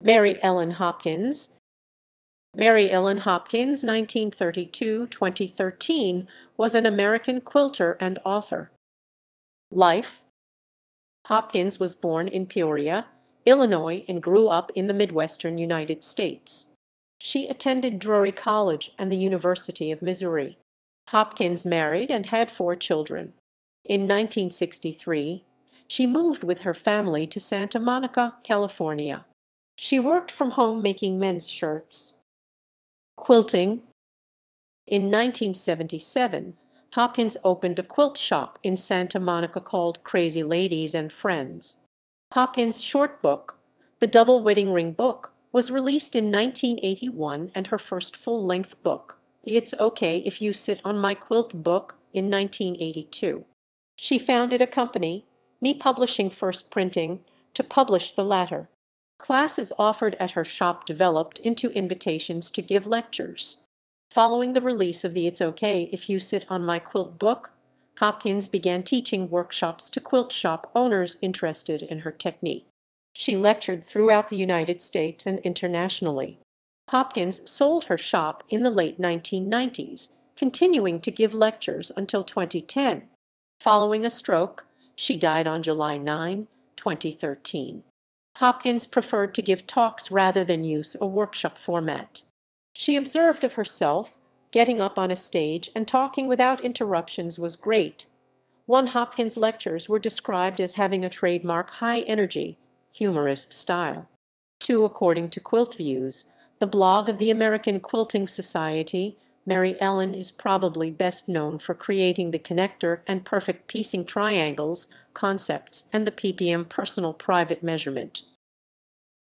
Mary Ellen Hopkins Mary Ellen Hopkins (1932–2013) was an American quilter and author. Life Hopkins was born in Peoria, Illinois, and grew up in the Midwestern United States. She attended Drury College and the University of Missouri. Hopkins married and had four children. In 1963 she moved with her family to Santa Monica, California. She worked from home making men's shirts. Quilting In 1977 Hopkins opened a quilt shop in Santa Monica called Crazy Ladies and Friends. Hopkins' short book, The Double Wedding Ring Book, was released in 1981 and her first full-length book, It's Okay If You Sit on My Quilt book, in 1982. She founded a company, Me Publishing First Printing, to publish the latter. Classes offered at her shop developed into invitations to give lectures. Following the release of the It's Okay If You Sit on My Quilt book, Hopkins began teaching workshops to quilt shop owners interested in her technique. She lectured throughout the United States and internationally. Hopkins sold her shop in the late 1990s, continuing to give lectures until 2010. Following a stroke, she died on July 9, 2013. Hopkins preferred to give talks rather than use a workshop format. She observed of herself, getting up on a stage and talking without interruptions was great. One Hopkins lectures were described as having a trademark high energy, humorous style. Two according to Quilt Views, the blog of the American Quilting Society, Mary Ellen is probably best known for creating the connector and perfect piecing triangles concepts and the ppm personal private measurement.